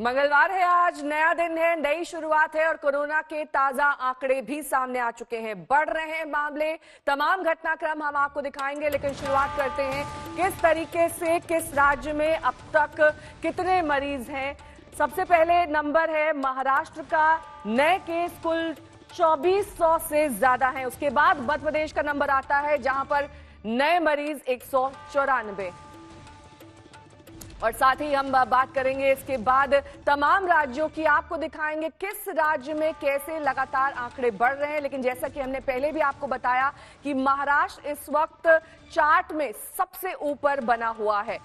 मंगलवार है आज, नया दिन है, नई शुरुआत है और कोरोना के ताज़ा आंकड़े भी सामने आ चुके हैं। बढ़ रहे हैं मामले, तमाम घटनाक्रम हम आपको दिखाएँगे, लेकिन शुरुआत करते हैं, किस तरीके से, किस राज्य में अब तक कितने मरीज़ हैं? सबसे पहले नंबर है, महाराष्ट्र का, नए केस कुल 2400 से ज़्यादा है। उसके बाद मध्य प्रदेश का नंबर आता है, जहाँ पर नए मरीज़ एक सौ चौरानबे। और साथ ही हम बात करेंगे इसके बाद तमाम राज्यों की। आपको दिखाएँगे किस राज्य में कैसे लगातार आंकड़े बढ़ रहे हैं। लेकिन जैसा कि हमने पहले भी आपको बताया कि महाराष्ट्र इस वक्त चार्ट में सबसे ऊपर बना हुआ है।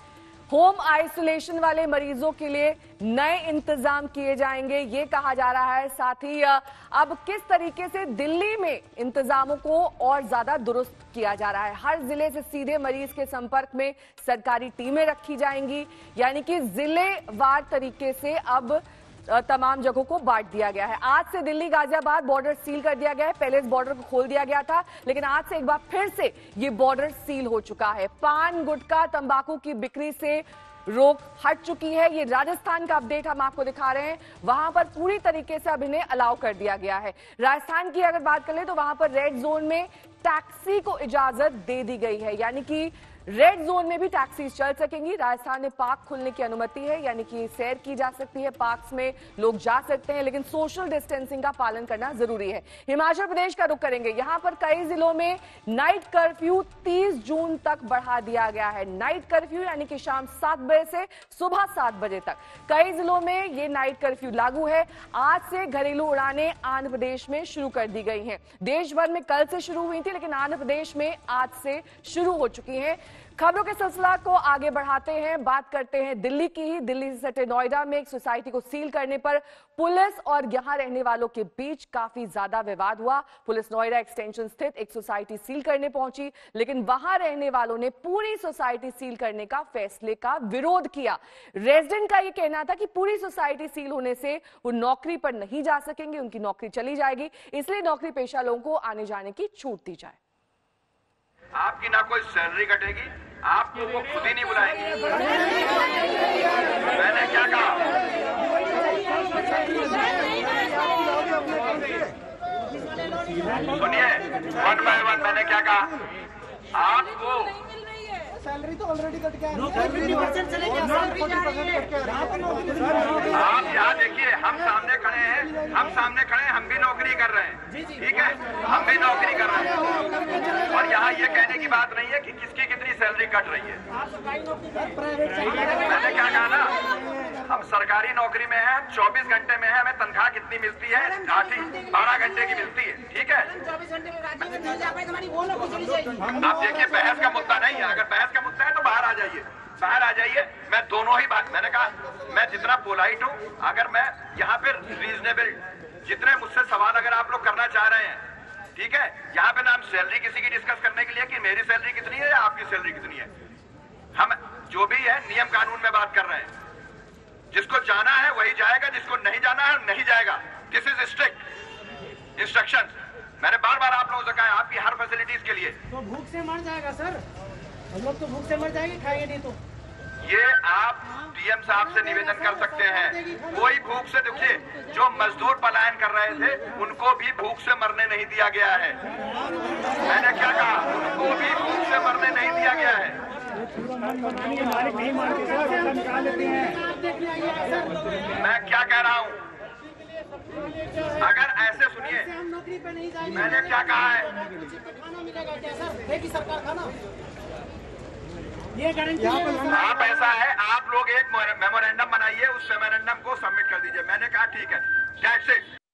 होम आइसोलेशन वाले मरीजों के लिए नए इंतज़ाम किए जाएँगे। ये कहा जा रहा है। साथ ही अब किस तरीके से दिल्ली में इंतजामों को और ज़्यादा दुरुस्त किया जा रहा है? हर ज़िले से सीधे मरीज़ के संपर्क में सरकारी टीमें रखी जाएँगी। यानी कि ज़िले वार तरीके से अब तमाम जगहों को बांट दिया गया है। आज से दिल्ली गाजियाबाद बॉर्डर सील कर दिया गया है। पहले इस बॉर्डर को खोल दिया गया था, लेकिन आज से एक बार फिर से ये बॉर्डर सील हो चुका है। पान, गुटखा, तंबाकू की बिक्री से रोक हट चुकी है। ये राजस्थान का अपडेट हम आपको दिखा रहे हैं। वहाँ पर पूरी तरीके से अब इन्हें अलाउ कर दिया गया है। राजस्थान की अगर बात करें तो वहाँ पर रेड जोन में टैक्सी को इजाज़त दे दी गई है। यानी कि रेड जोन में भी टैक्सी चल सकेंगी। राजस्थान में पार्क खुलने की अनुमति है, यानी कि सैर की जा सकती है। पार्क्स में लोग जा सकते हैं, लेकिन सोशल डिस्टेंसिंग का पालन करना ज़रूरी है। हिमाचल प्रदेश का रुख करेंगे। यहाँ पर कई जिलों में नाइट कर्फ्यू 30 जून तक बढ़ा दिया गया है। नाइट कर्फ्यू यानी कि शाम सात बजे से सुबह सात बजे तक। कई जिलों में ये नाइट कर्फ्यू लागू है। आज से घरेलू उड़ानें आंध्र प्रदेश में शुरू कर दी गई हैं। देश भर में कल से शुरू हुई थी, लेकिन आंध्र प्रदेश में आज से शुरू हो चुकी हैं। खबरों के सिलसिला को आगे बढ़ाते हैं, बात करते हैं दिल्ली की ही, दिल्ली से सटे नोएडा में एक सोसाइटी को सील करने पर पुलिस और यहाँ रहने वालों के बीच काफ़ी ज़्यादा विवाद हुआ। पुलिस नोएडा एक्सटेंशन स्थित एक सोसाइटी सील करने पहुँची, लेकिन वहाँ रहने वालों ने पूरी सोसाइटी सील करने का फैसले का विरोध किया। रेजिडेंट का यह कहना था कि पूरी सोसाइटी सील होने से वो नौकरी पर नहीं जा सकेंगे, उनकी नौकरी चली जाएगी, इसलिए नौकरी पेशा लोगों को आने जाने की छूट दी जाए। आपकी ना कोई सैलरी कटेगी? आपको वो खुद ही नहीं बुलाएँगे। मैंने क्या कहा? सुनिए, वन बाय वन, मैंने क्या कहा? आपको सैलरी तो ऑलरेडी कट गया। आप यहाँ देखिए हम सामने खड़े हैं। हम सामने खड़े हैं हम भी नौकरी कर रहे हैं। ठीक है? हम भी नौकरी कर रहे हैं। और यहाँ ये कहने की बात नहीं है कि किसकी कितनी सैलरी कट रही है। मैंने क्या कहा ना? हम सरकारी नौकरी में है चौबीस घंटे में है हमें तनख्वाह कितनी मिलती है? ही बारह घंटे की मिलती है ठीक है? आप देखिए बहस का मुद्दा नहीं है। अगर बहस का मुद्दा है तो बाहर आ जाइए। बाहर आ जाइए। मैं दोनों ही बात मैंने कहा मैं जितना पोलाइट हूँ अगर मैं यहाँ पे रीजनेबल जितने मुझसे सवाल अगर आप लोग करना चाह रहे हैं ठीक है? यहाँ पे नाम सैलरी किसी की डिस्कस करने के लिए कि मेरी सैलरी कितनी है या आपकी सैलरी कितनी है। हम जो भी है नियम कानून में बात कर रहे हैं। जिसको जाना है वही जाएगा जिसको नहीं जाना है नहीं जाएगा। दिस इज़ स्ट्रिक्ट इंस्ट्रक्शन मैंने बार बार आप लोगों से कहा आपकी हर फैसिलिटीज़ के लिए। तो भूख से मर जाएगा सर हम लोग तो भूख से मर जाएँगे खाएँगे नहीं तो। ये आप डीएम साहब से निवेदन कर सकते हैं। कोई भूख से देखिए जो मजदूर पलायन कर रहे थे उनको भी भूख से मरने नहीं दिया गया है। मैंने क्या कहा? उनको भी भूख से मरने नहीं दिया गया है। मैं क्या कह रहा हूँ? अगर ऐसे सुनिए, मैंने क्या कहा है? आप ऐसा है, आप लोग एक मेमोरेंडम बनाइए, उस मेमोरेंडम को सबमिट कर दीजिए। मैंने कहा, ठीक है। टैक्स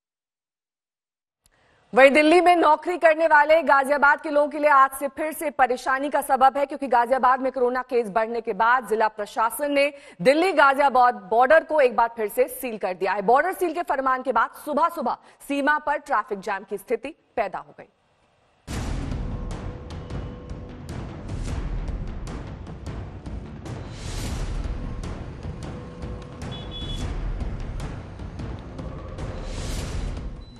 वहीं दिल्ली में नौकरी करने वाले गाजियाबाद के लोगों के लिए आज से फिर से परेशानी का सबब है, क्योंकि गाजियाबाद में कोरोना केस बढ़ने के बाद जिला प्रशासन ने दिल्ली गाजियाबाद बॉर्डर को एक बार फिर से सील कर दिया है। बॉर्डर सील के फरमान के बाद सुबह सुबह सीमा पर ट्रैफ़िक जाम की स्थिति पैदा हो गई।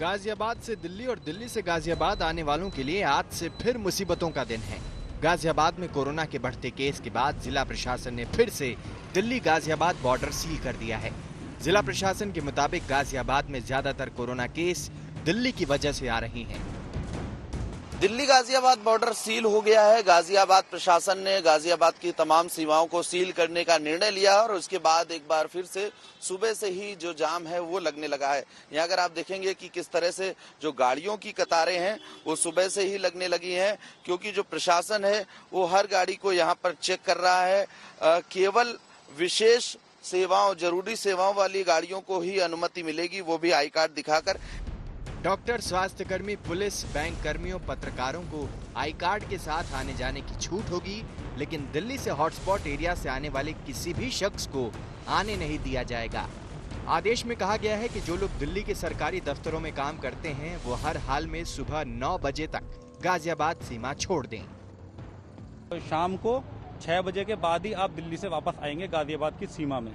गाजियाबाद से दिल्ली और दिल्ली से गाजियाबाद आने वालों के लिए आज से फिर मुसीबतों का दिन है गाजियाबाद में कोरोना के बढ़ते केस के बाद जिला प्रशासन ने फिर से दिल्ली गाजियाबाद बॉर्डर सील कर दिया है जिला प्रशासन के मुताबिक गाजियाबाद में ज़्यादातर कोरोना केस दिल्ली की वजह से आ रही हैं। दिल्ली गाजियाबाद बॉर्डर सील हो गया है। गाजियाबाद प्रशासन ने गाजियाबाद की तमाम सीमाओं को सील करने का निर्णय लिया और उसके बाद एक बार फिर से सुबह से ही जो जाम है वो लगने लगा है। यहाँ अगर आप देखेंगे कि किस तरह से जो गाड़ियों की कतारें हैं वो सुबह से ही लगने लगी हैं क्योंकि जो प्रशासन है वो हर गाड़ी को यहाँ पर चेक कर रहा है। आ, केवल विशेष सेवाओं ज़रूरी सेवाओं वाली गाड़ियों को ही अनुमति मिलेगी वो भी आई कार्ड दिखाकर। डॉक्टर स्वास्थ्य कर्मी पुलिस बैंक कर्मियों पत्रकारों को आई कार्ड के साथ आने जाने की छूट होगी, लेकिन दिल्ली से हॉटस्पॉट एरिया से आने वाले किसी भी शख्स को आने नहीं दिया जाएगा। आदेश में कहा गया है कि जो लोग दिल्ली के सरकारी दफ्तरों में काम करते हैं, वो हर हाल में सुबह नौ बजे तक गाजियाबाद सीमा छोड़ दें। शाम को छह बजे के बाद ही आप दिल्ली से वापस आएँगे गाजियाबाद की सीमा में।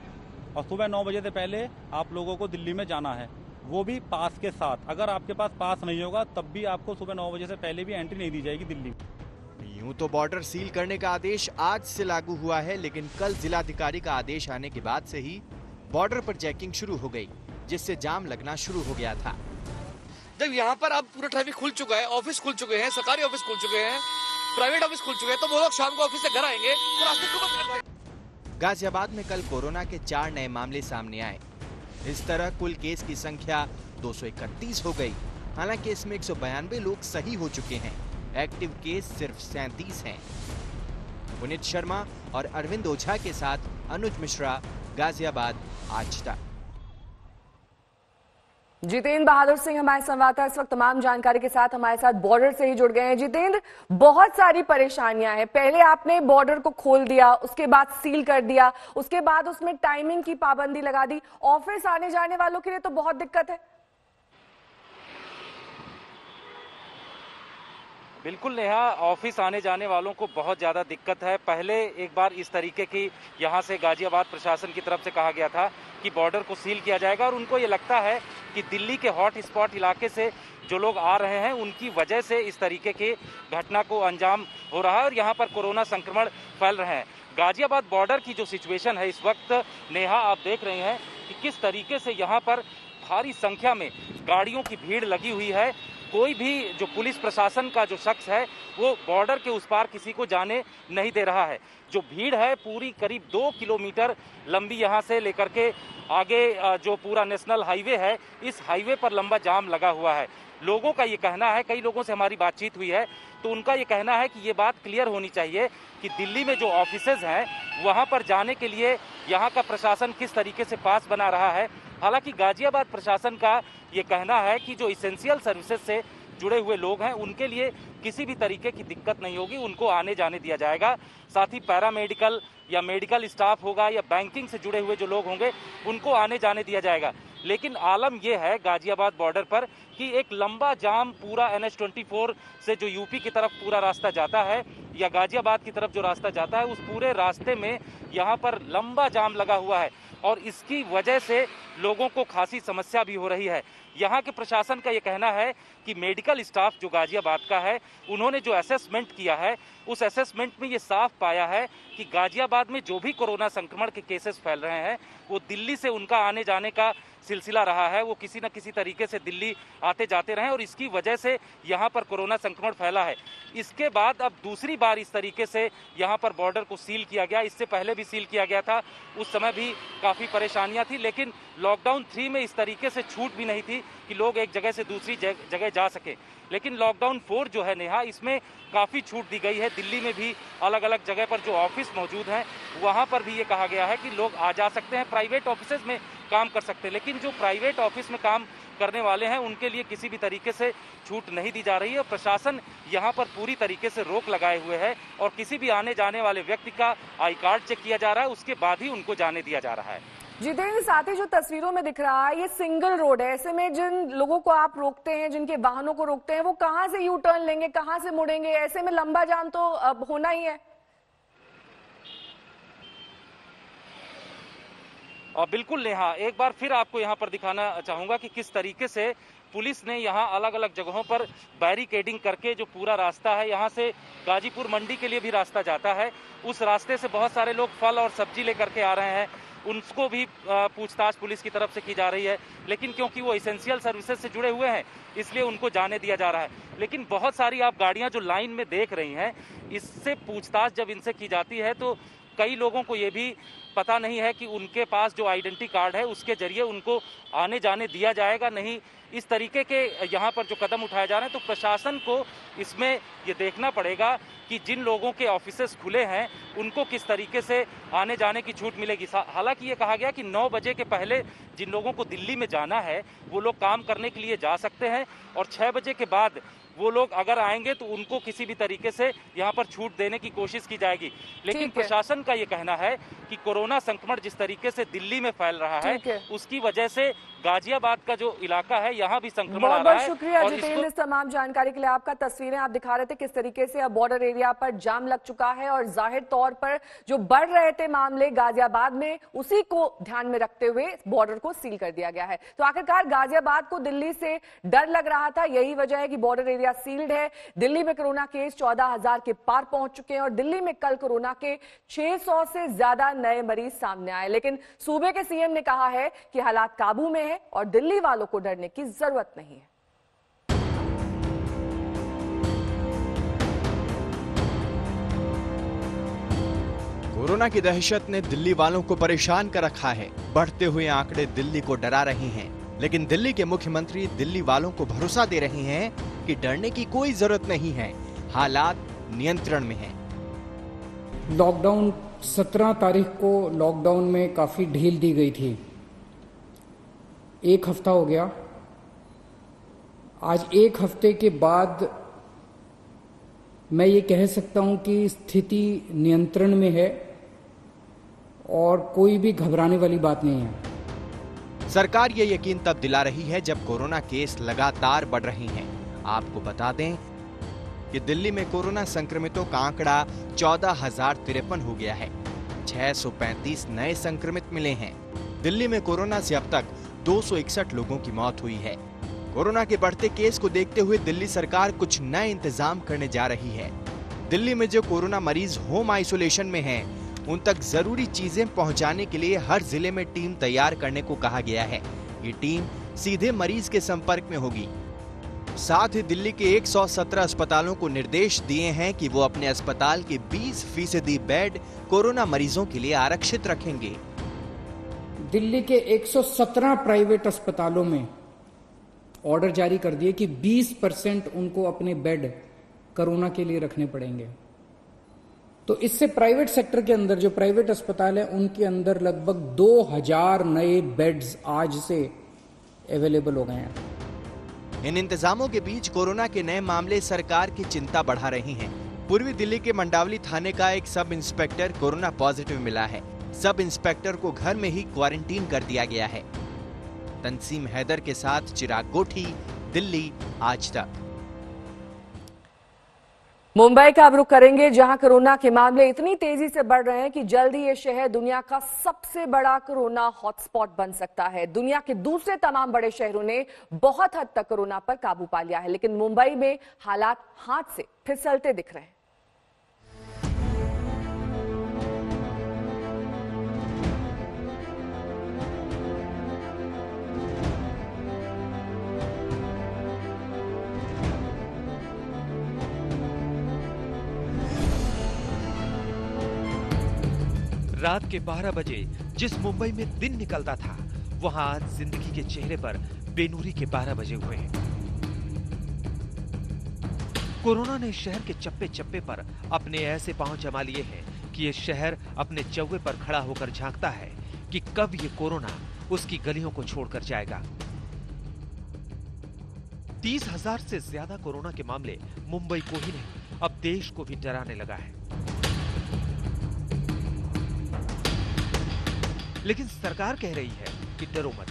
और सुबह नौ बजे से पहले आप लोगों को दिल्ली में जाना है। वो भी पास के साथ। अगर आपके पास पास नहीं होगा तब भी आपको सुबह नौ बजे से पहले भी एंट्री नहीं दी जाएगी दिल्ली यूँ तो बॉर्डर सील करने का आदेश आज से लागू हुआ है लेकिन कल जिलाधिकारी का आदेश आने के बाद से ही बॉर्डर पर चेकिंग शुरू हो गई जिससे जाम लगना शुरू हो गया था। जब यहाँ पर अब पूरा ट्रैफ़िक खुल चुका है ऑफ़िस खुल चुके हैं सरकारी ऑफ़िस खुल चुके हैं प्राइवेट ऑफ़िस खुल चुके हैं तो वो लोग शाम को ऑफ़िस से घर आएँगे तो। गाजियाबाद में कल कोरोना के चार नए मामले सामने आए। इस तरह कुल केस की संख्या 231 हो गई। हालाँकि इसमें एक लोग सही हो चुके हैं। एक्टिव केस सिर्फ़ सैंतीस हैं। पुनित शर्मा और अरविंद ओझा के साथ अनुज मिश्रा, गाजियाबाद, आज तक। जितेंद्र बहादुर सिंह हमारे संवाददाता इस वक्त तमाम जानकारी के साथ हमारे साथ बॉर्डर से ही जुड़ गए हैं। जितेंद्र, बहुत सारी परेशानियाँ हैं। पहले आपने बॉर्डर को खोल दिया, उसके बाद सील कर दिया, उसके बाद उसमें टाइमिंग की पाबंदी लगा दी। ऑफ़िस आने जाने वालों के लिए तो बहुत दिक्कत है। बिल्कुल नेहा, ऑफ़िस आने जाने वालों को बहुत ज़्यादा दिक्कत है। पहले एक बार इस तरीके की यहाँ से गाजियाबाद प्रशासन की तरफ़ से कहा गया था कि बॉर्डर को सील किया जाएगा और उनको ये लगता है कि दिल्ली के हॉट स्पॉट इलाके से जो लोग आ रहे हैं, उनकी वजह से इस तरीके की घटना को अंजाम हो रहा है और यहाँ पर कोरोना संक्रमण फैल रहे हैं। गाजियाबाद बॉर्डर की जो सिचुएशन है इस वक्त, नेहा, आप देख रहे हैं कि किस तरीके से यहाँ पर भारी संख्या में गाड़ियों की भीड़ लगी हुई है। कोई भी जो पुलिस प्रशासन का जो शख्स है, वो बॉर्डर के उस पार किसी को जाने नहीं दे रहा है। जो भीड़ है, पूरी करीब दो किलोमीटर लंबी यहाँ से लेकर के आगे जो पूरा नेशनल हाईवे है, इस हाईवे पर लंबा जाम लगा हुआ है। लोगों का ये कहना है, कई लोगों से हमारी बातचीत हुई है तो उनका ये कहना है कि ये बात क्लियर होनी चाहिए कि दिल्ली में जो ऑफ़िस हैं, वहाँ पर जाने के लिए यहाँ का प्रशासन किस तरीके से पास बना रहा है। हालाँकि गाजियाबाद प्रशासन का ये कहना है कि जो इसेंशियल सर्विसेज़ से जुड़े हुए लोग हैं, उनके लिए किसी भी तरीके की दिक्कत नहीं होगी, उनको आने जाने दिया जाएगा। साथ ही पैरामेडिकल या मेडिकल स्टाफ होगा या बैंकिंग से जुड़े हुए जो लोग होंगे, उनको आने जाने दिया जाएगा। लेकिन आलम यह है गाजियाबाद बॉर्डर पर कि एक लंबा जाम पूरा एन एच से जो यूपी की तरफ़ पूरा रास्ता जाता है या गाजियाबाद की तरफ़ जो रास्ता जाता है, उस पूरे रास्ते में यहाँ पर लंबा जाम लगा हुआ है। और इसकी वजह से लोगों को खासी समस्या भी हो रही है। यहाँ के प्रशासन का ये कहना है कि मेडिकल स्टाफ जो गाजियाबाद का है, उन्होंने जो असेसमेंट किया है, उस असेसमेंट में ये साफ़ पाया है कि गाजियाबाद में जो भी कोरोना संक्रमण के केसेस फैल रहे हैं, वो दिल्ली से उनका आने जाने का सिलसिला रहा है, वो किसी न किसी तरीके से दिल्ली आते जाते रहे और इसकी वजह से यहाँ पर कोरोना संक्रमण फैला है। इसके बाद अब दूसरी बार इस तरीके से यहाँ पर बॉर्डर को सील किया गया। इससे पहले भी सील किया गया था, उस समय भी काफ़ी परेशानियाँ थी, लेकिन लॉकडाउन थ्री में इस तरीके से छूट भी नहीं थी कि लोग एक जगह से दूसरी जगह जा सके। लेकिन लॉकडाउन फोर जो है नेहा, इसमें काफ़ी छूट दी गई है। दिल्ली में भी अलग अलग जगह पर जो ऑफ़िस मौजूद हैं, वहाँ पर भी ये कहा गया है कि लोग आ जा सकते हैं। प्राइवेट ऑफ़िस में काम कर सकते हैं। लेकिन जो प्राइवेट ऑफ़िस में काम करने वाले हैं, उनके लिए किसी भी तरीके से छूट नहीं दी जा रही है। प्रशासन यहाँ पर पूरी तरीके से रोक लगाए हुए है और किसी भी आने जाने वाले व्यक्ति का आई कार्ड चेक किया जा रहा है, उसके बाद ही उनको जाने दिया जा रहा है। जितेंद्र साथ ही जो तस्वीरों में दिख रहा है, ये सिंगल रोड है। ऐसे में जिन लोगों को आप रोकते हैं, जिनके वाहनों को रोकते हैं, वो कहाँ से यू टर्न लेंगे, कहाँ से मुड़ेंगे? ऐसे में लंबा जाम तो होना ही है। और बिल्कुल नेहा, एक बार फिर आपको यहाँ पर दिखाना चाहूँगा कि किस तरीके से पुलिस ने यहाँ अलग अलग जगहों पर बैरिकेडिंग करके जो पूरा रास्ता है, यहाँ से गाजीपुर मंडी के लिए भी रास्ता जाता है। उस रास्ते से बहुत सारे लोग फल और सब्ज़ी लेकर के आ रहे हैं। उनको भी पूछताछ पुलिस की तरफ़ से की जा रही है, लेकिन क्योंकि वो इसेंशियल सर्विसेज़ से जुड़े हुए हैं, इसलिए उनको जाने दिया जा रहा है। लेकिन बहुत सारी आप गाड़ियाँ जो लाइन में देख रही हैं, इससे पूछताछ जब इनसे की जाती है तो कई लोगों को ये भी पता नहीं है कि उनके पास जो आइडेंटिटी कार्ड है उसके ज़रिए उनको आने जाने दिया जाएगा नहीं। इस तरीके के यहाँ पर जो कदम उठाए जा रहे हैं तो प्रशासन को इसमें ये देखना पड़ेगा कि जिन लोगों के ऑफिसेस खुले हैं उनको किस तरीके से आने जाने की छूट मिलेगी। हालाँकि ये कहा गया कि 9 बजे के पहले जिन लोगों को दिल्ली में जाना है वो लोग काम करने के लिए जा सकते हैं और 6 बजे के बाद वो लोग अगर आएँगे तो उनको किसी भी तरीके से यहाँ पर छूट देने की कोशिश की जाएगी। लेकिन प्रशासन का ये कहना है कि कोरोना संक्रमण जिस तरीके से दिल्ली में फैल रहा है है। उसकी वजह से गाजियाबाद का जो इलाका है यहाँ भी संक्रमण आ बहुत रहा बहुत है शुक्रिया और जितेंद्र इस तमाम जानकारी के लिए आपका तस्वीरें आप दिखा रहे थे किस तरीके से अब बॉर्डर एरिया पर जाम लग चुका है और ज़ाहिर तौर पर जो बढ़ रहे थे मामले गाजियाबाद में उसी को ध्यान में रखते हुए बॉर्डर को सील कर दिया गया है। तो आखिरकार गाजियाबाद को दिल्ली से डर लग रहा था यही वजह है कि बॉर्डर एरिया सील्ड है। दिल्ली में कोरोना केस चौदह के पार पहुँच चुके हैं और दिल्ली में कल कोरोना के 600 से ज़्यादा नए मरीज़ सामने आए। लेकिन सूबे के सीएम ने कहा है कि हालात काबू में है और दिल्ली वालों को डरने की ज़रूरत नहीं है। कोरोना की दहशत ने दिल्ली वालों को परेशान कर रखा है। बढ़ते हुए आंकड़े दिल्ली को डरा रहे हैं। लेकिन दिल्ली के मुख्यमंत्री दिल्ली वालों को भरोसा दे रहे हैं कि डरने की कोई ज़रूरत नहीं है। हालात नियंत्रण में है। लॉकडाउन 17 तारीख को लॉकडाउन में काफ़ी ढील दी गई थी। एक हफ़्ता हो गया। आज एक हफ़्ते के बाद मैं ये कह सकता हूँ कि स्थिति नियंत्रण में है और कोई भी घबराने वाली बात नहीं है। सरकार ये यकीन तब दिला रही है जब कोरोना केस लगातार बढ़ रहे हैं। आपको बता दें कि दिल्ली में कोरोना संक्रमितों का आंकड़ा चौदह हज़ार तिरपन हो गया है। 635 नए संक्रमित मिले हैं। दिल्ली में कोरोना से अब तक 261 लोगों की मौत हुई है। कोरोना के बढ़ते केस को देखते हुए दिल्ली सरकार कुछ नए इंतज़ाम करने जा रही है। दिल्ली में जो कोरोना मरीज़ होम आइसोलेशन में हैं, उन तक ज़रूरी चीज़ें पहुँचाने के लिए हर ज़िले में टीम तैयार करने को कहा गया है। ये टीम सीधे मरीज़ के संपर्क में होगी। साथ ही दिल्ली के 117 अस्पतालों को निर्देश दिए हैं कि वो अपने अस्पताल के 20 फ़ीसदी बेड कोरोना मरीजों के लिए आरक्षित रखेंगे। दिल्ली के 117 प्राइवेट अस्पतालों में ऑर्डर जारी कर दिए कि 20 परसेंट उनको अपने बेड कोरोना के लिए रखने पड़ेंगे। तो इससे प्राइवेट सेक्टर के अंदर, जो प्राइवेट अस्पताल है, उनके अंदर लगभग 2000 नए बेड्स आज से अवेलेबल हो गए हैं। इन इंतजामों के बीच कोरोना के नए मामले सरकार की चिंता बढ़ा रहे हैं। पूर्वी दिल्ली के मंडावली थाने का एक सब इंस्पेक्टर कोरोना पॉजिटिव मिला है। सब इंस्पेक्टर को घर में ही क्वारंटीन कर दिया गया है। तंसीम हैदर के साथ चिराग गोठी, दिल्ली, आज तक। मुंबई का अब रुख करेंगे, जहाँ कोरोना के मामले इतनी तेज़ी से बढ़ रहे हैं कि जल्द ही ये शहर दुनिया का सबसे बड़ा कोरोना हॉटस्पॉट बन सकता है। दुनिया के दूसरे तमाम बड़े शहरों ने बहुत हद तक कोरोना पर काबू पा लिया है, लेकिन मुंबई में हालात हाथ से फिसलते दिख रहे हैं। रात के 12 बजे जिस मुंबई में दिन निकलता था, वहाँ आज ज़िंदगी के चेहरे पर बेनूरी के 12 बजे हुए। हैं कोरोना ने शहर के चप्पे चप्पे पर अपने ऐसे पाँव जमा लिए हैं कि ये शहर अपने चौवे पर खड़ा होकर झांकता है कि कब ये कोरोना उसकी गलियों को छोड़कर जाएगा। तीस हज़ार से ज़्यादा कोरोना के मामले मुंबई को ही नहीं, अब देश को भी डराने लगा है। लेकिन सरकार कह रही है कि डरो मत।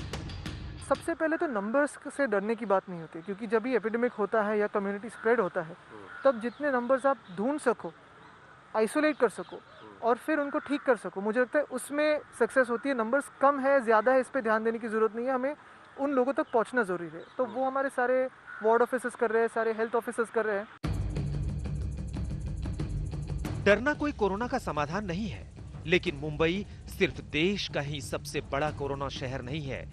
सबसे पहले तो नंबर्स से डरने की बात नहीं होती क्योंकि जब भी एपिडेमिक होता है या कम्युनिटी स्प्रेड होता है तब जितने नंबर्स आप ढूंढ सको आइसोलेट कर सको और फिर उनको ठीक कर सको मुझे लगता है उसमें सक्सेस होती है नंबर्स कम है ज़्यादा है इस पर ध्यान देने की ज़रूरत नहीं है हमें उन लोगों तक पहुँचना ज़रूरी है। तो वो हमारे सारे वार्ड ऑफिसर्स कर रहे हैं सारे हेल्थ ऑफिसर्स कर रहे हैं। डरना कोई कोरोना का समाधान नहीं है लेकिन मुंबई सिर्फ़ देश का ही सबसे बड़ा कोरोना शहर नहीं है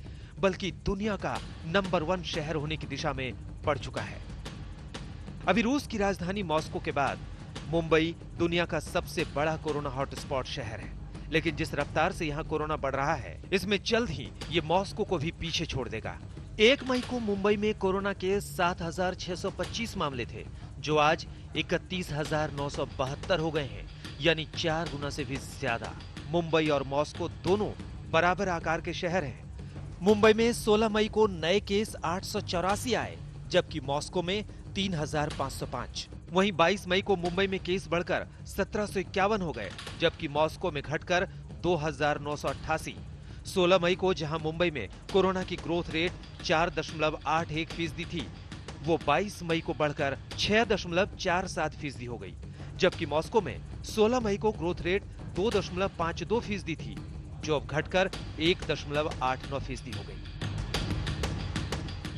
बल्कि दुनिया का नंबर वन शहर होने की दिशा में बढ़ चुका है। अभी रूस की राजधानी मॉस्को के बाद मुंबई दुनिया का सबसे बड़ा कोरोना हॉटस्पॉट शहर है। लेकिन जिस रफ्तार से यहाँ कोरोना बढ़ रहा है इसमें जल्द ही ये मॉस्को को भी पीछे छोड़ देगा। एक मई को मुंबई में कोरोना के 7,625 मामले थे जो आज 31,972 हो गए हैं यानी चार गुना से भी ज़्यादा। मुंबई और मॉस्को दोनों बराबर आकार के शहर हैं। मुंबई में 16 मई को नए केस आठ आए जबकि मॉस्को में 3,505 वहीं 22 मई को मुंबई में केस बढ़कर सत्रह हो गए जबकि मॉस्को में घटकर 2,988 16 मई को जहाँ मुंबई में कोरोना की ग्रोथ रेट 4.81 फ़ीसदी थी वो 22 मई को बढ़कर 6.47 फ़ीसदी हो गई जबकि मॉस्को में 16 मई को ग्रोथ रेट 2.52 फ़ीसदी थी, जो अब घटकर 1.89 फ़ीसदी हो गई।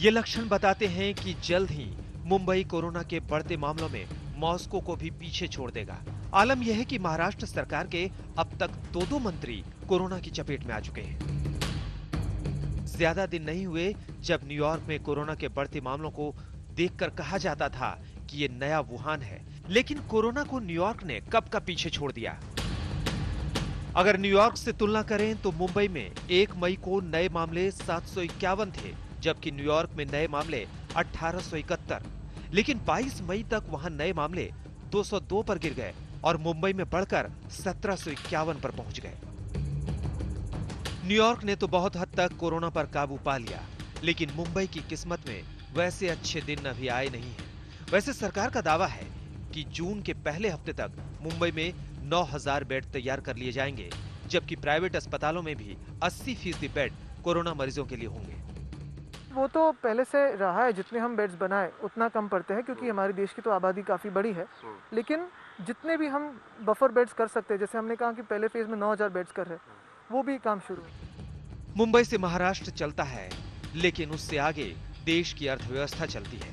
ये लक्षण बताते हैं कि जल्द ही मुंबई कोरोना के बढ़ते मामलों में मॉस्को को भी पीछे छोड़ देगा। आलम यह है कि महाराष्ट्र सरकार के अब तक दो दो मंत्री कोरोना की चपेट में आ चुके हैं। ज़्यादा दिन नहीं हुए जब न्यूयॉर्क में कोरोना के बढ़ते मामलों को देखकर कहा जाता था कि ये नया वुहान है, लेकिन कोरोना को न्यूयॉर्क ने कब का पीछे छोड़ दिया? अगर न्यूयॉर्क से तुलना करें तो मुंबई में एक मई को नए मामले सात सौ इक्यावन थे, जबकि न्यूयॉर्क में नए मामले अठारह लेकिन 22 मई तक वहाँ नए मामले 202 पर गिर गए और मुंबई में बढ़कर सत्रह सौ इक्यावन पर पहुँच गए। न्यूयॉर्क ने तो बहुत हद तक कोरोना पर काबू पा लिया, लेकिन मुंबई की किस्मत में वैसे अच्छे दिन अभी आए नहीं है। वैसे सरकार का दावा है कि जून के पहले हफ़्ते तक मुंबई में 9000 बेड तैयार कर लिए जाएँगे जबकि प्राइवेट अस्पतालों में भी 80 फ़ीसदी बेड कोरोना मरीजों के लिए होंगे। वो तो पहले से रहा है जितने हम बेड्स बनाए उतना कम पड़ते हैं क्योंकि हमारे देश की तो आबादी काफ़ी बड़ी है। लेकिन जितने भी हम बफर बेड्स कर सकते हैं जैसे हमने कहा कि पहले फ़ेज़ में 9000 बेड्स कर रहे वो भी काम शुरू मुंबई से महाराष्ट्र चलता है लेकिन उससे आगे देश की अर्थव्यवस्था चलती है।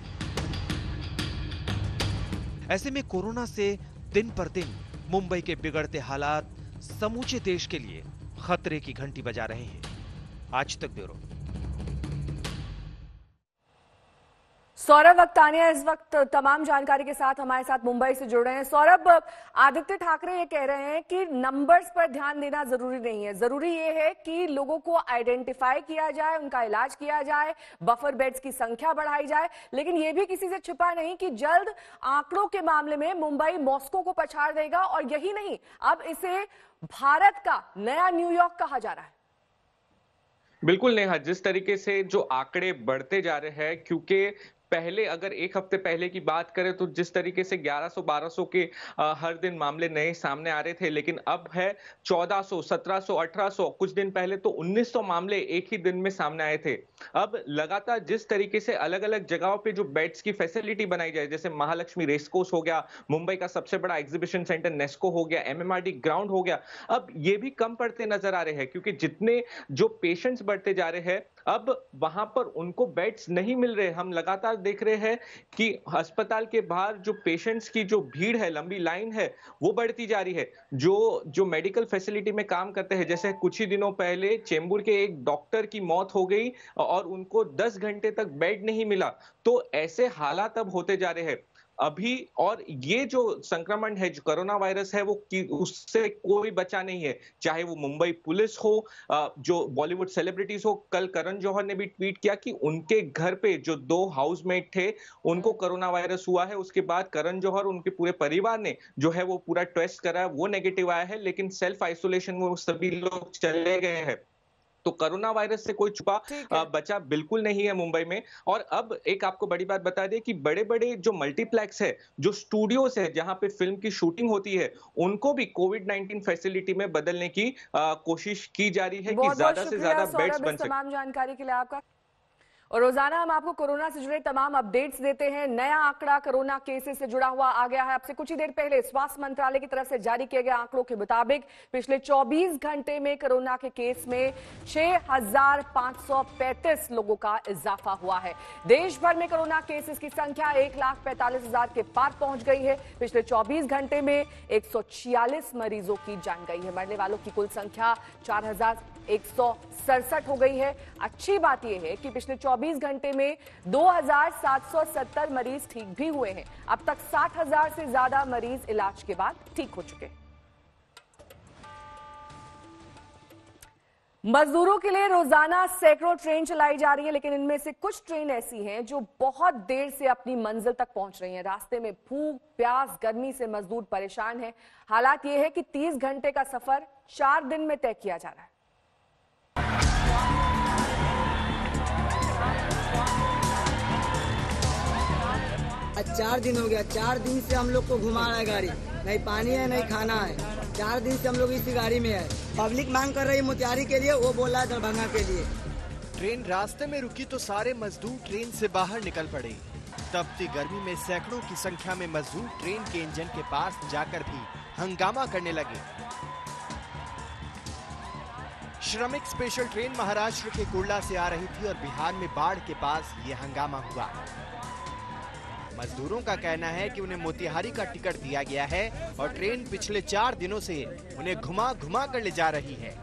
ऐसे में कोरोना से दिन पर दिन मुंबई के बिगड़ते हालात समूचे देश के लिए खतरे की घंटी बजा रहे हैं। आज तक ब्यूरो। सौरभ वक्तानिया, इस वक्त तमाम जानकारी के साथ हमारे साथ मुंबई से जुड़ रहे हैं। सौरभ, आदित्य ठाकरे ये कह रहे हैं कि नंबर्स पर ध्यान देना ज़रूरी नहीं है। ज़रूरी ये है कि लोगों को आइडेंटिफाई किया जाए, उनका इलाज किया जाए बफर बेड्स की संख्या बढ़ाई जाए। लेकिन ये भी किसी से छिपा नहीं कि जल्द आंकड़ों के मामले में मुंबई मॉस्को को पछाड़ देगा और यही नहीं, अब इसे भारत का नया न्यूयॉर्क कहा जा रहा है। बिल्कुल नेहा, जिस तरीके से जो आंकड़े बढ़ते जा रहे हैं, क्योंकि पहले, अगर एक हफ़्ते पहले की बात करें तो जिस तरीके से 1100 1200 के हर दिन मामले नए सामने आ रहे थे, लेकिन अब है 1400 1700 1800 कुछ दिन पहले तो 1900 मामले एक ही दिन में सामने आए थे। अब लगातार जिस तरीके से अलग अलग जगहों पे जो बेड्स की फैसिलिटी बनाई जाए, जैसे महालक्ष्मी रेसकोर्स हो गया, मुंबई का सबसे बड़ा एग्जीबिशन सेंटर नेस्को हो गया एमएमआरडी ग्राउंड हो गया, अब ये भी कम पड़ते नज़र आ रहे हैं, क्योंकि जितने जो पेशेंट्स बढ़ते जा रहे हैं अब वहाँ पर उनको बेड्स नहीं मिल रहे। हम लगातार देख रहे हैं कि अस्पताल के बाहर जो पेशेंट्स की जो भीड़ है, लंबी लाइन है, वो बढ़ती जा रही है। जो जो मेडिकल फैसिलिटी में काम करते हैं, जैसे कुछ ही दिनों पहले चेंबूर के एक डॉक्टर की मौत हो गई और उनको 10 घंटे तक बेड नहीं मिला तो ऐसे हालात अब होते जा रहे हैं। अभी और ये जो संक्रमण है, जो कोरोना वायरस है, वो कि उससे कोई बचा नहीं है। चाहे वो मुंबई पुलिस हो जो बॉलीवुड सेलिब्रिटीज हो, कल करण जौहर ने भी ट्वीट किया कि उनके घर पे जो दो हाउसमेट थे, उनको कोरोना वायरस हुआ है। उसके बाद करण जौहर, उनके पूरे परिवार ने जो है वो पूरा टेस्ट करा वो नेगेटिव आया है, लेकिन सेल्फ आइसोलेशन में सभी लोग चले गए हैं। तो कोरोना वायरस से कोई छुपा बचा बिल्कुल नहीं है मुंबई में। और अब एक आपको बड़ी बात बता दें कि बड़े बड़े जो मल्टीप्लेक्स है जो स्टूडियोज है जहाँ पे फ़िल्म की शूटिंग होती है उनको भी कोविड 19 फैसिलिटी में बदलने की कोशिश की जा रही है कि ज़्यादा से ज़्यादा बेड्स बन सके। तमाम जानकारी के लिए आपका। और रोज़ाना हम आपको कोरोना से जुड़े तमाम अपडेट्स देते हैं। नया आंकड़ा कोरोना केसेस से जुड़ा हुआ आ गया है। अब से कुछ ही देर पहले स्वास्थ्य मंत्रालय की तरफ़ से जारी किए गए आंकड़ों के मुताबिक पिछले 24 घंटे में कोरोना के केस में 6,535 लोगों का इजाफा हुआ है। देश भर में कोरोना केसेस की संख्या एक लाख पैंतालीस हज़ार के पार पहुँच गई है। पिछले 24 घंटे में एक सौ छियालीस मरीजों की जान गई है। मरने वालों की कुल संख्या चार हो गई है। अच्छी बात यह है कि पिछले 24 घंटे में 2,770 मरीज़ ठीक भी हुए हैं। अब तक 60,000 से ज़्यादा मरीज़ इलाज के बाद ठीक हो चुके मजदूरों के लिए रोज़ाना सैकड़ों ट्रेन चलाई जा रही है लेकिन इनमें से कुछ ट्रेन ऐसी हैं जो बहुत देर से अपनी मंजिल तक पहुँच रही हैं। रास्ते में भूख प्यास गर्मी से मजदूर परेशान हैं। हालात यह है कि 30 घंटे का सफ़र चार दिन में तय किया जा रहा है। चार दिन हो गया, चार दिन से हम लोग को घुमा रहा है गाड़ी। नहीं पानी है, नहीं खाना है। चार दिन से हम लोग इसी गाड़ी में है। पब्लिक मांग कर रही है मोतिहारी के लिए, वो बोल है दरभंगा के लिए। ट्रेन रास्ते में रुकी तो सारे मजदूर ट्रेन से बाहर निकल पड़े। तपती गर्मी में सैकड़ों की संख्या में मजदूर ट्रेन के इंजन के पास जाकर भी हंगामा करने लगे। श्रमिक स्पेशल ट्रेन महाराष्ट्र के कुर्ला से आ रही थी और बिहार में बाढ़ के पास ये हंगामा हुआ। मजदूरों का कहना है कि उन्हें मोतिहारी का टिकट दिया गया है और ट्रेन पिछले चार दिनों से उन्हें घुमा घुमा कर ले जा रही है।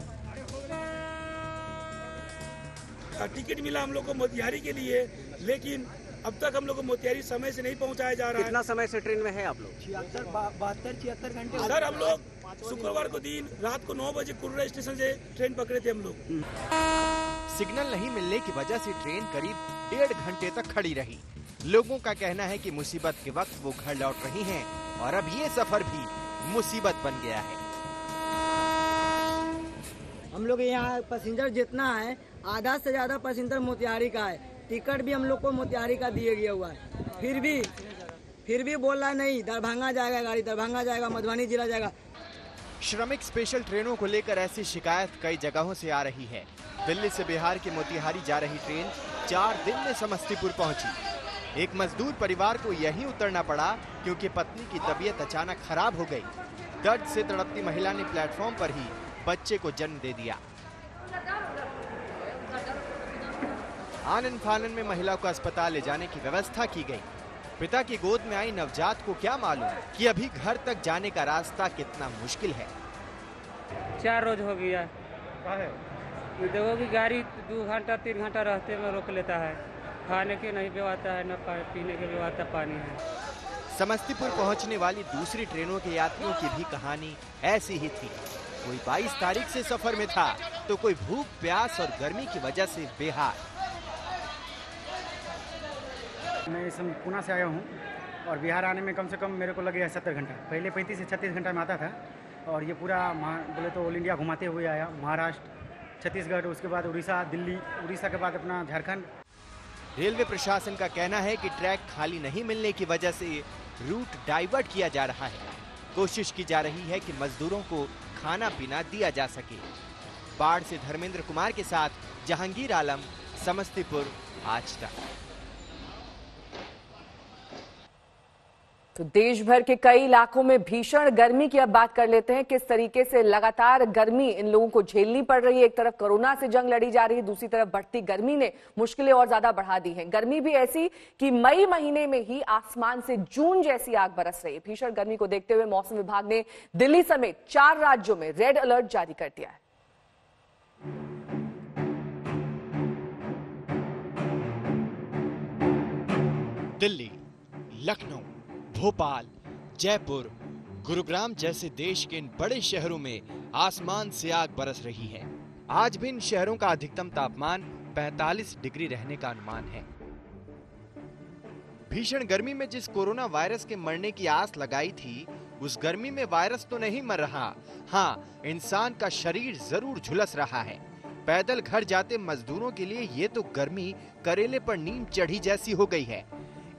टिकट मिला हम लोग को मोतिहारी के लिए लेकिन अब तक हम लोग को मोतिहारी समय से नहीं पहुँचाया जा रहा है। कितना समय से ट्रेन में है आप लोग? छिहत्तर बहत्तर छिहत्तर घंटे सर हम लोग शुक्रवार को दिन रात को नौ बजे कुर्रा स्टेशन से ट्रेन पकड़े थे हम लोग। सिग्नल नहीं मिलने की वजह से ट्रेन करीब डेढ़ घंटे तक खड़ी रही। लोगों का कहना है कि मुसीबत के वक्त वो घर लौट रही हैं और अब ये सफ़र भी मुसीबत बन गया है। हम लोग यहाँ पैसेंजर जितना है आधा से ज़्यादा पैसेंजर मोतिहारी का है। टिकट भी हम लोग को मोतिहारी का दिए गया हुआ है। फिर भी फिर भी बोल रहा नहीं दरभंगा जाएगा गाड़ी दरभंगा जाएगा मधुबनी जिला जाएगा। श्रमिक स्पेशल ट्रेनों को लेकर ऐसी शिकायत कई जगहों से आ रही है। दिल्ली से बिहार की मोतिहारी जा रही ट्रेन चार दिन में समस्तीपुर पहुँची। एक मजदूर परिवार को यही उतरना पड़ा क्योंकि पत्नी की तबीयत अचानक खराब हो गई। दर्द से तड़पती महिला ने प्लेटफॉर्म पर ही बच्चे को जन्म दे दिया। आनंद फानन में महिला को अस्पताल ले जाने की व्यवस्था की गई। पिता की गोद में आई नवजात को क्या मालूम कि अभी घर तक जाने का रास्ता कितना मुश्किल है। चार रोज हो गया। देखो कि गाड़ी दो घंटा तीन घंटा रहते में रोक लेता है। खाने के नहीं व्यवस्था है न पीने की व्यवस्था पानी है। समस्तीपुर पहुँचने वाली दूसरी ट्रेनों के यात्रियों की भी कहानी ऐसी ही थी। कोई 22 तारीख से सफ़र में था तो कोई भूख प्यास और गर्मी की वजह से बेहार मैं इस पुणे से आया हूँ और बिहार आने में कम से कम मेरे को लगे सत्तर घंटा। पहले पैंतीस से छत्तीस घंटा में आता था और ये पूरा बोले तो ऑल इंडिया घुमाते हुए आया। महाराष्ट्र छत्तीसगढ़ उसके बाद उड़ीसा दिल्ली उड़ीसा के बाद अपना झारखंड। रेलवे प्रशासन का कहना है कि ट्रैक खाली नहीं मिलने की वजह से रूट डाइवर्ट किया जा रहा है। कोशिश की जा रही है कि मजदूरों को खाना पीना दिया जा सके। बाढ़ से धर्मेंद्र कुमार के साथ जहांगीर आलम, समस्तीपुर, आज तक। तो देश भर के कई इलाकों में भीषण गर्मी की अब बात कर लेते हैं। किस तरीके से लगातार गर्मी इन लोगों को झेलनी पड़ रही है? एक तरफ़ कोरोना से जंग लड़ी जा रही है, दूसरी तरफ़ बढ़ती गर्मी ने मुश्किलें और ज़्यादा बढ़ा दी हैं। गर्मी भी ऐसी कि मई महीने में ही आसमान से जून जैसी आग बरस रही है। भीषण गर्मी को देखते हुए मौसम विभाग ने दिल्ली समेत चार राज्यों में रेड अलर्ट जारी कर दिया है। दिल्ली, लखनऊ भोपाल, जयपुर, गुरुग्राम जैसे देश के इन बड़े शहरों में आसमान से आग बरस रही है। आज भी इन शहरों का अधिकतम तापमान 45 डिग्री रहने का अनुमान है। भीषण गर्मी में जिस कोरोना वायरस के मरने की आस लगाई थी, उस गर्मी में वायरस तो नहीं मर रहा। हाँ इंसान का शरीर ज़रूर झुलस रहा है। पैदल घर जाते मजदूरों के लिए ये तो गर्मी करेले पर नीम चढ़ी जैसी हो गई है।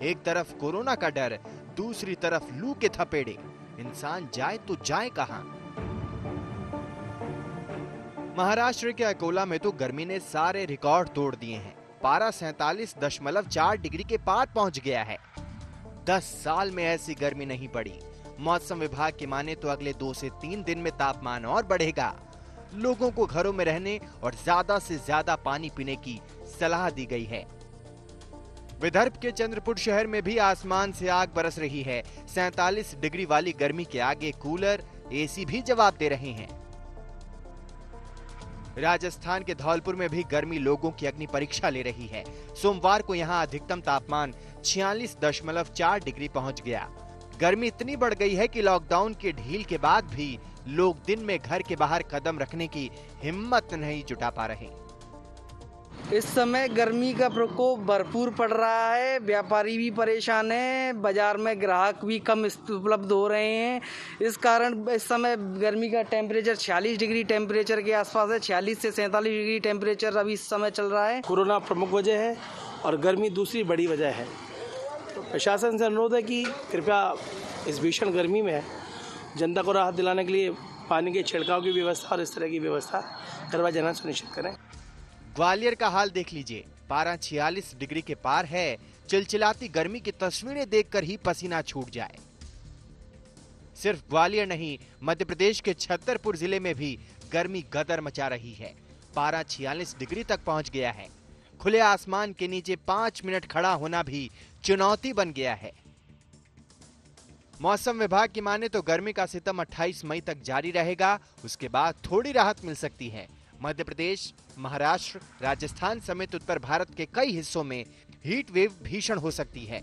एक तरफ़ कोरोना का डर दूसरी तरफ़ लू के थपेड़े। इंसान जाए तो जाए कहाँ? महाराष्ट्र के अकोला में तो गर्मी ने सारे रिकॉर्ड तोड़ दिए हैं। पारा सैतालीस दशमलव चार डिग्री के पार पहुँच गया है। दस साल में ऐसी गर्मी नहीं पड़ी। मौसम विभाग की माने तो अगले दो से तीन दिन में तापमान और बढ़ेगा। लोगों को घरों में रहने और ज़्यादा से ज़्यादा पानी पीने की सलाह दी गई है। विदर्भ के चंद्रपुर शहर में भी आसमान से आग बरस रही है। सैतालीस डिग्री वाली गर्मी के आगे कूलर, एसी भी जवाब दे रहे हैं। राजस्थान के धौलपुर में भी गर्मी लोगों की अग्नि परीक्षा ले रही है। सोमवार को यहाँ अधिकतम तापमान छियालीस दशमलव चार डिग्री पहुँच गया। गर्मी इतनी बढ़ गई है कि लॉकडाउन के ढील के बाद भी लोग दिन में घर के बाहर कदम रखने की हिम्मत नहीं जुटा पा रहे। इस समय गर्मी का प्रकोप भरपूर पड़ रहा है। व्यापारी भी परेशान है। बाज़ार में ग्राहक भी कम उपलब्ध हो रहे हैं। इस कारण इस समय गर्मी का टेम्परेचर 46 डिग्री टेम्परेचर के आसपास है। 46 से सैंतालीस डिग्री टेम्परेचर अभी इस समय चल रहा है। कोरोना प्रमुख वजह है और गर्मी दूसरी बड़ी वजह है। तो प्रशासन से अनुरोध है कि कृपया इस भीषण गर्मी में जनता को राहत दिलाने के लिए पानी के छिड़काव की व्यवस्था और इस तरह की व्यवस्था करवा जाना सुनिश्चित करें। ग्वालियर का हाल देख लीजिए। पारा छियालीस डिग्री के पार है। चिलचिलाती गर्मी की तस्वीरें देखकर ही पसीना छूट जाए। सिर्फ़ ग्वालियर नहीं मध्य प्रदेश के छतरपुर ज़िले में भी गर्मी गदर मचा रही है। पारा छियालीस डिग्री तक पहुँच गया है। खुले आसमान के नीचे पाँच मिनट खड़ा होना भी चुनौती बन गया है। मौसम विभाग की माने तो गर्मी का सितम 28 मई तक जारी रहेगा। उसके बाद थोड़ी राहत मिल सकती है। मध्य प्रदेश महाराष्ट्र राजस्थान समेत उत्तर भारत के कई हिस्सों में हीट वेव भीषण हो सकती है।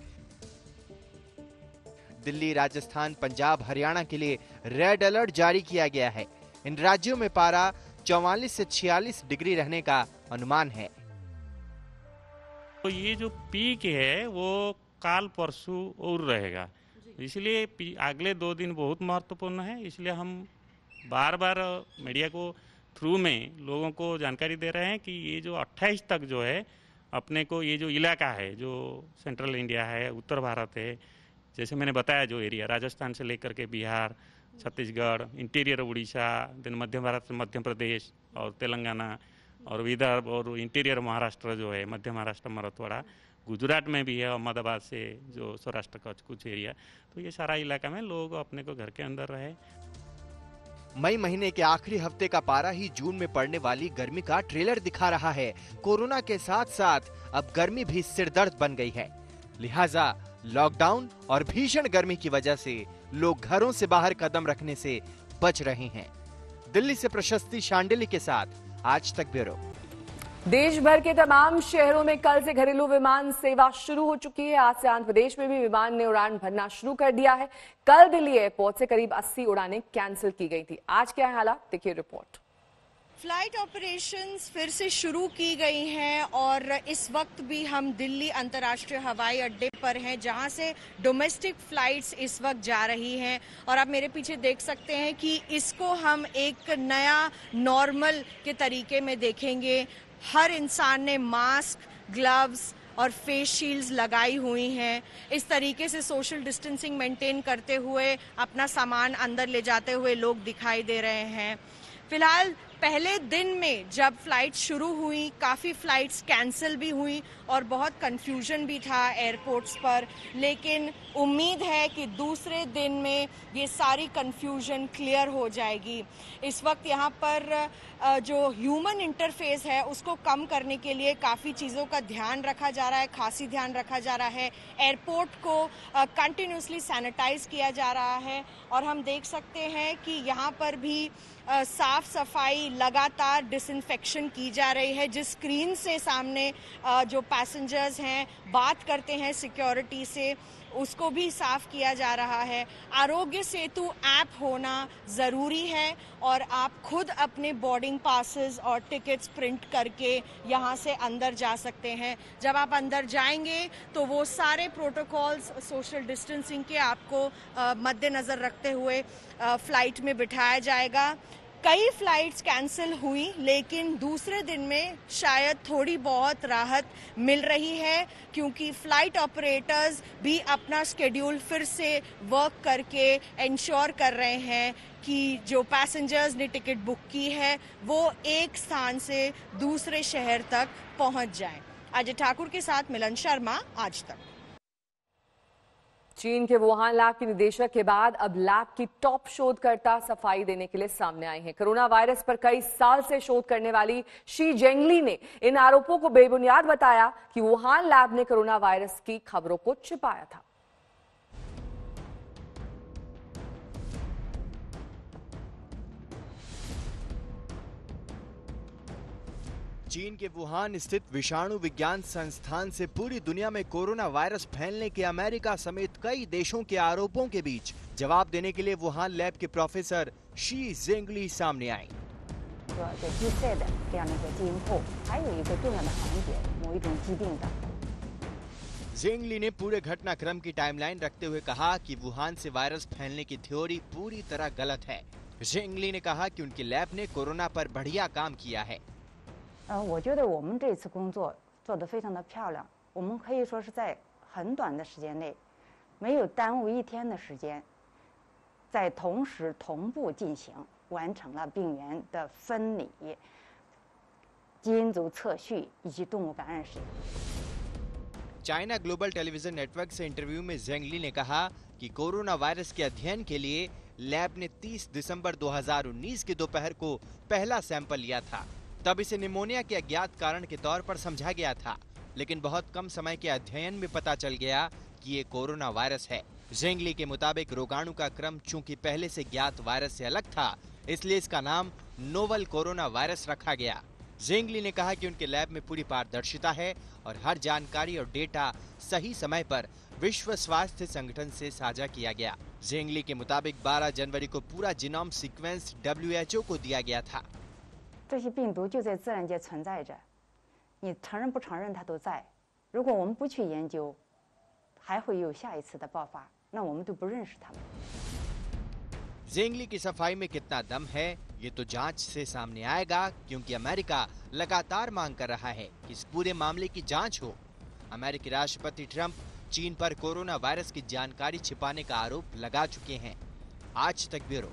दिल्ली राजस्थान पंजाब हरियाणा के लिए रेड अलर्ट जारी किया गया है। इन राज्यों में पारा 44 से 46 डिग्री रहने का अनुमान है। तो ये जो पीक है वो काल परसों और रहेगा। इसलिए अगले दो दिन बहुत महत्वपूर्ण है। इसलिए हम बार बार मीडिया को थ्रू में लोगों को जानकारी दे रहे हैं कि ये जो 28 तक जो है, अपने को ये जो इलाका है, जो सेंट्रल इंडिया है, उत्तर भारत है, जैसे मैंने बताया जो एरिया राजस्थान से लेकर के बिहार, छत्तीसगढ़ इंटीरियर उड़ीसा देन मध्य भारत मध्य प्रदेश और तेलंगाना और विदर्भ और इंटीरियर महाराष्ट्र जो है, मध्य महाराष्ट्र, मराठवाड़ा, गुजरात में भी है, अहमदाबाद से जो सौराष्ट्र का कुछ एरिया तो ये सारा इलाका में लोग अपने को घर के अंदर रहे। मई महीने के आखिरी हफ़्ते का पारा ही जून में पड़ने वाली गर्मी का ट्रेलर दिखा रहा है। कोरोना के साथ साथ अब गर्मी भी सिरदर्द बन गई है। लिहाजा लॉकडाउन और भीषण गर्मी की वजह से लोग घरों से बाहर कदम रखने से बच रहे हैं। दिल्ली से प्रशस्ति शांडिली के साथ, आज तक ब्यूरो। देश भर के तमाम शहरों में कल से घरेलू विमान सेवा शुरू हो चुकी है। आज से आंध्र प्रदेश में भी विमान ने उड़ान भरना शुरू कर दिया है। कल दिल्ली एयरपोर्ट से करीब 80 उड़ानें कैंसिल की गई थी। आज क्या है हालात? देखिए रिपोर्ट। फ़्लाइट ऑपरेशंस फिर से शुरू की गई हैं और इस वक्त भी हम दिल्ली अंतर्राष्ट्रीय हवाई अड्डे पर हैं, जहाँ से डोमेस्टिक फ्लाइट्स इस वक्त जा रही हैं। और आप मेरे पीछे देख सकते हैं कि इसको हम एक नया नॉर्मल के तरीके में देखेंगे। हर इंसान ने मास्क, ग्लव्स और फेस शील्ड्स लगाई हुई हैं। इस तरीके से सोशल डिस्टेंसिंग मेंटेन करते हुए अपना सामान अंदर ले जाते हुए लोग दिखाई दे रहे हैं। फ़िलहाल पहले दिन में जब फ़्लाइट शुरू हुई, काफ़ी फ्लाइट्स कैंसिल भी हुई और बहुत कंफ्यूजन भी था एयरपोर्ट्स पर। लेकिन उम्मीद है कि दूसरे दिन में ये सारी कंफ्यूजन क्लियर हो जाएगी। इस वक्त यहाँ पर जो ह्यूमन इंटरफेस है, उसको कम करने के लिए काफ़ी चीज़ों का ध्यान रखा जा रहा है, खासी ध्यान रखा जा रहा है। एयरपोर्ट को कंटिन्यूसली सैनिटाइज किया जा रहा है और हम देख सकते हैं कि यहाँ पर भी साफ़ सफ़ाई लगातार डिसइंफेक्शन की जा रही है। जिस स्क्रीन से सामने जो पैसेंजर्स हैं, बात करते हैं सिक्योरिटी से उसको भी साफ़ किया जा रहा है। आरोग्य सेतु ऐप होना ज़रूरी है और आप खुद अपने बोर्डिंग पासेस और टिकट्स प्रिंट करके यहाँ से अंदर जा सकते हैं। जब आप अंदर जाएँगे तो वो सारे प्रोटोकॉल्स सोशल डिस्टेंसिंग के आपको मद्देनज़र रखते हुए फ़्लाइट में बिठाया जाएगा। कई फ्लाइट्स कैंसिल हुई, लेकिन दूसरे दिन में शायद थोड़ी बहुत राहत मिल रही है, क्योंकि फ़्लाइट ऑपरेटर्स भी अपना स्केड्यूल फिर से वर्क करके इंश्योर कर रहे हैं कि जो पैसेंजर्स ने टिकट बुक की है, वो एक स्थान से दूसरे शहर तक पहुँच जाएँ। अजय ठाकुर के साथ मिलन शर्मा, आज तक चीन के वुहान लैब के निदेशक के बाद अब लैब की टॉप शोधकर्ता सफ़ाई देने के लिए सामने आए हैं। कोरोना वायरस पर कई साल से शोध करने वाली शी जेंगली ने इन आरोपों को बेबुनियाद बताया कि वुहान लैब ने कोरोना वायरस की खबरों को छिपाया था। चीन के वुहान स्थित विषाणु विज्ञान संस्थान से पूरी दुनिया में कोरोना वायरस फैलने के अमेरिका समेत कई देशों के आरोपों के बीच जवाब देने के लिए वुहान लैब के प्रोफेसर शी जेंगली सामने आई। जेंगली ने पूरे घटनाक्रम की टाइमलाइन रखते हुए कहा कि वुहान से वायरस फैलने की थ्योरी पूरी तरह गलत है। जेंगली ने कहा कि उनकी लैब ने कोरोना पर बढ़िया काम किया है। 呃，我觉得我们这次工作做得非常的漂亮，我们可以说是在很短的时间内，没有耽误一天的时间，在同时同步进行，完成了病原的分离、基因组测序以及动物感染实验。 चाइना ग्लोबल टेलीविजन नेटवर्क से इंटरव्यू में जेंगली ने कहा कि कोरोना वायरस के अध्ययन के लिए लैब ने 30 दिसंबर 2019 के दोपहर को पहला सैंपल लिया था तब इसे निमोनिया के अज्ञात कारण के तौर पर समझा गया था, लेकिन बहुत कम समय के अध्ययन में पता चल गया कि ये कोरोना वायरस है। जेंगली के मुताबिक रोगाणु का क्रम चूँकि पहले से ज्ञात वायरस से अलग था, इसलिए इसका नाम नोवल कोरोना वायरस रखा गया। जेंगली ने कहा कि उनके लैब में पूरी पारदर्शिता है और हर जानकारी और डेटा सही समय पर विश्व स्वास्थ्य संगठन से साझा किया गया। जेंगली के मुताबिक 12 जनवरी को पूरा जिनोम सीक्वेंस डब्ल्यूएचओ को दिया गया था। 这些病毒就在自然界存在着，你承认不承认它都在。如果我们不去研究，还会有下一次的爆发，那我们都不认识它们。 जेंगली की सफाई में कितना दम है ये तो जांच से सामने आएगा क्योंकि अमेरिका लगातार मांग कर रहा है कि इस पूरे मामले की जांच हो अमेरिकी राष्ट्रपति ट्रंप चीन पर कोरोना वायरस की जानकारी छिपाने का आरोप लगा चुके हैं आज तक ब्यूरो